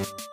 you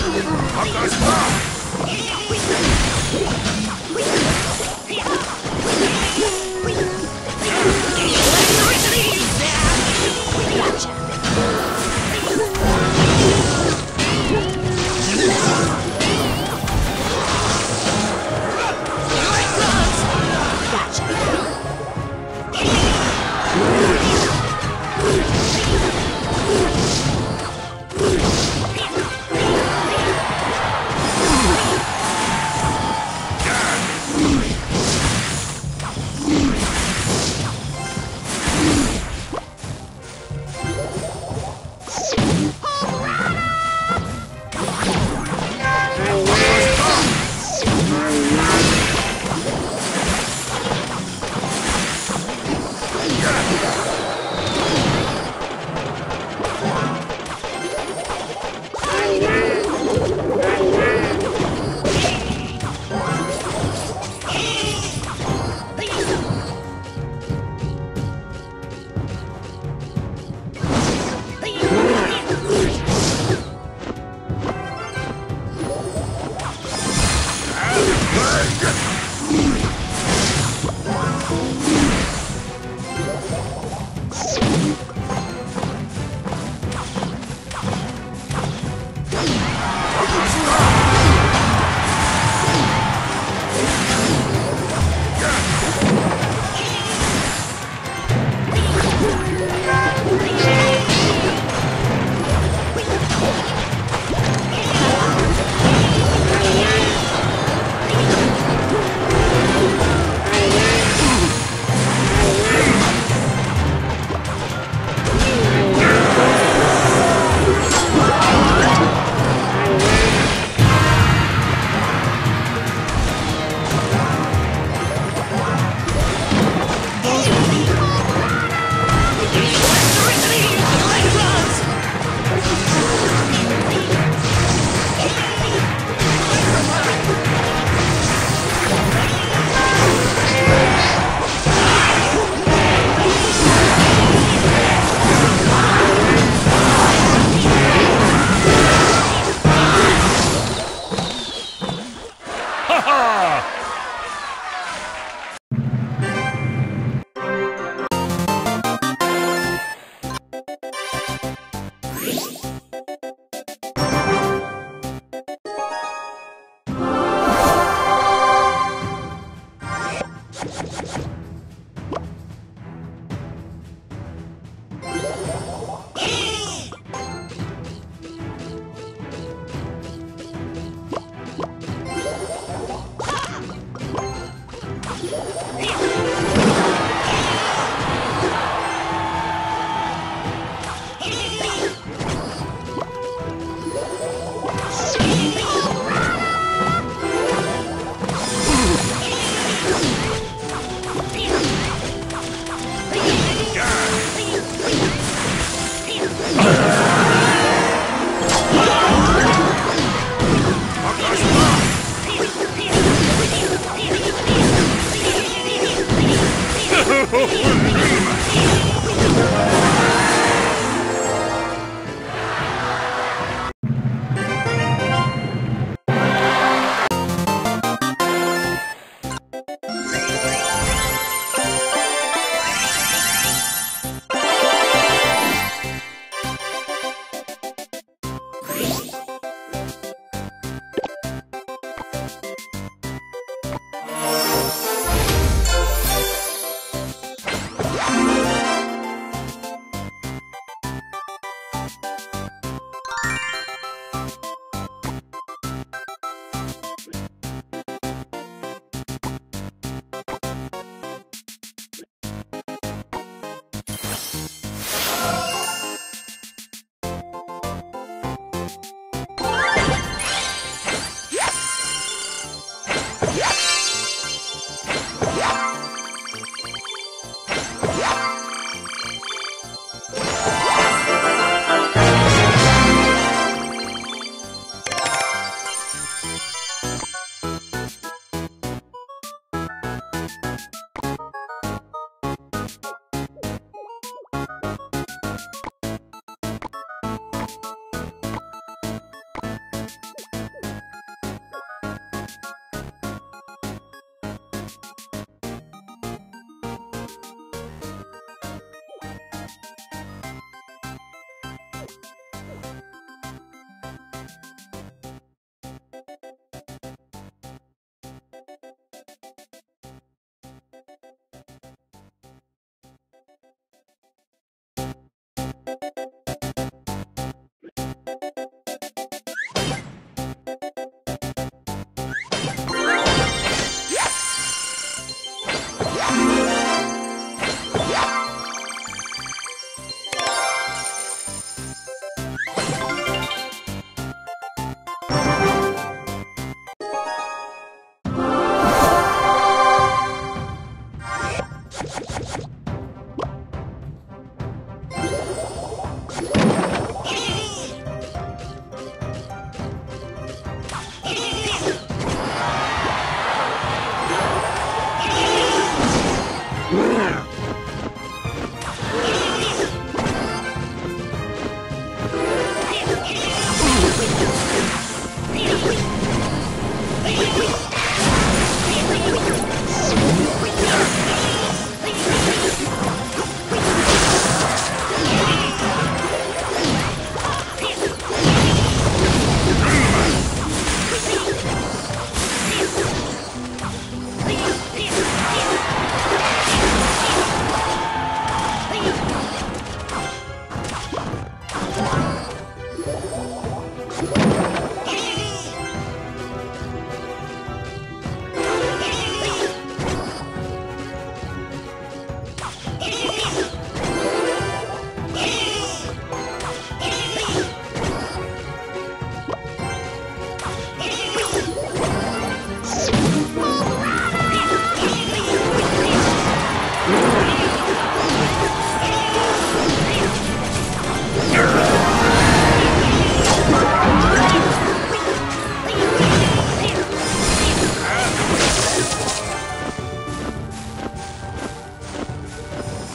Gotcha. え?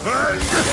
Hui.